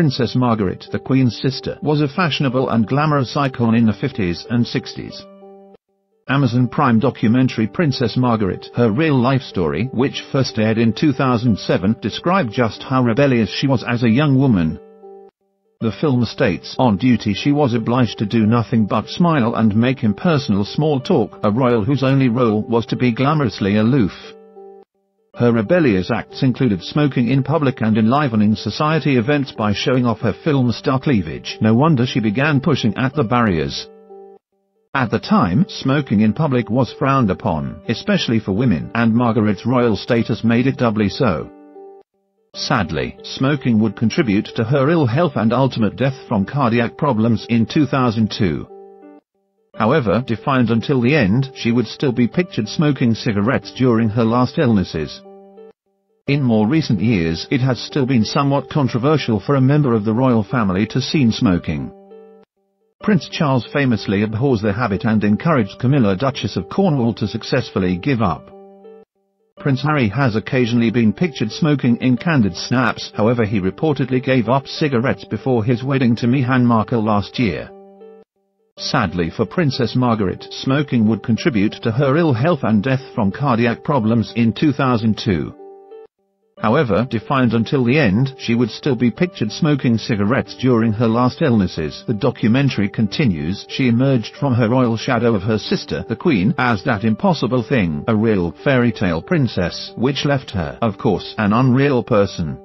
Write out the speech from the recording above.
Princess Margaret, the Queen's sister, was a fashionable and glamorous icon in the 50s and 60s. Amazon Prime documentary Princess Margaret, her real-life story, which first aired in 2007, described just how rebellious she was as a young woman. The film states on duty she was obliged to do nothing but smile and make impersonal small talk, a royal whose only role was to be glamorously aloof. Her rebellious acts included smoking in public and enlivening society events by showing off her film star cleavage. No wonder she began pushing at the barriers. At the time, smoking in public was frowned upon, especially for women, and Margaret's royal status made it doubly so. Sadly, smoking would contribute to her ill health and ultimate death from cardiac problems in 2002. However, defined until the end, she would still be pictured smoking cigarettes during her last illnesses. In more recent years, it has still been somewhat controversial for a member of the royal family to seen smoking. Prince Charles famously abhors the habit and encouraged Camilla Duchess of Cornwall to successfully give up. Prince Harry has occasionally been pictured smoking in candid snaps, however he reportedly gave up cigarettes before his wedding to Meghan Markle last year. Sadly for Princess Margaret, smoking would contribute to her ill health and death from cardiac problems in 2002. However, defined until the end, she would still be pictured smoking cigarettes during her last illnesses. The documentary continues, she emerged from her royal shadow of her sister, the Queen, as that impossible thing, a real fairy tale princess, which left her, of course, an unreal person.